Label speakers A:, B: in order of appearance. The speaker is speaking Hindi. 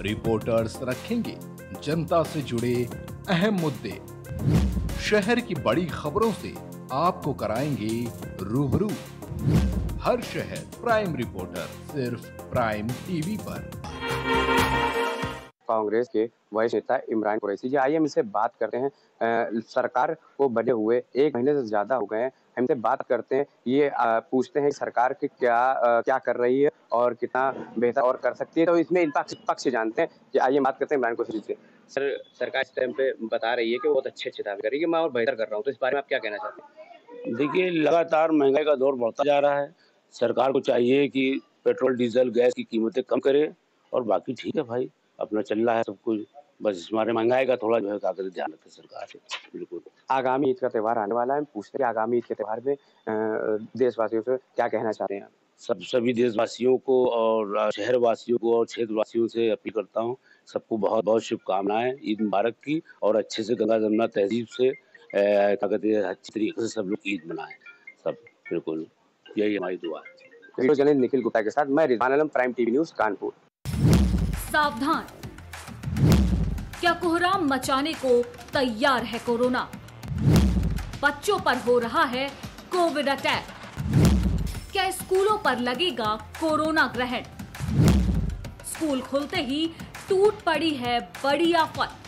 A: रिपोर्टर्स रखेंगे जनता से जुड़े अहम मुद्दे। शहर की बड़ी खबरों से आपको कराएँगे रूबरू। हर शहर प्राइम रिपोर्टर, सिर्फ़ प्राइम टीवी पर।
B: कांग्रेस के वरिष्ठ नेता इमरान कुरैशी जी। आइए हम इनसे बात करते हैं। आ, सरकार को बने हुए एक महीने से ज़्यादा हो गए हैं। हम इनसे बात करते हैं। ये आ, पूछते हैं सरकार की क्या आ, क्या कर रही है और कितना बेहतर और कर सकती है। तो इसमें इन पक्ष पक्ष जानते हैं। कि आइए बात करते हैं इमरान कुरैशी से। सर सरकार इस टाइम पे बता रही है कि बहुत अच्छे अच्छे दावे कर रही है मैं और बेहतर कर रहा हूँ। तो इस बारे में आप क्या कहना चाहते हैं?
C: देखिए लगातार महँगाई का दौर बढ़ता जा रहा है। सरकार को चाहिए कि पेट्रोल डीजल गैस की कीमतें कम करे और बाकी ठीक है भाई। अपना चल रहा है सब कुछ। बस हमारे महँगाई का थोड़ा जो है कागज़ ध्यान रखे सरकार से। बिल्कुल।
B: आगामी ईद का त्यौहार आने वाला है। पूछते हैं आगामी ईद के त्यौहार में देशवासियों से क्या कहना चाहते हैं
C: सब सभी देशवासियों को और शहर वासियों को और क्षेत्र वासियों से अपील करता हूँ सबको बहुत बहुत शुभकामनाएँ ईद मुबारक की और अच्छे से गंगा जमुना तहजीब से अच्छी तरीके से सब लोग ईद मनाएँ। सब बिल्कुल। यही हमारी दुआ है।
B: निखिल गुप्ता के साथ मैं Rizwan Alam prime TV news Kanpur.
D: सावधान। क्या कोहराम मचाने को तैयार है कोरोना? बच्चों पर हो रहा है कोविड अटैक। क्या स्कूलों पर लगेगा कोरोना ग्रहण? स्कूल खुलते ही टूट पड़ी है बड़ी आफत।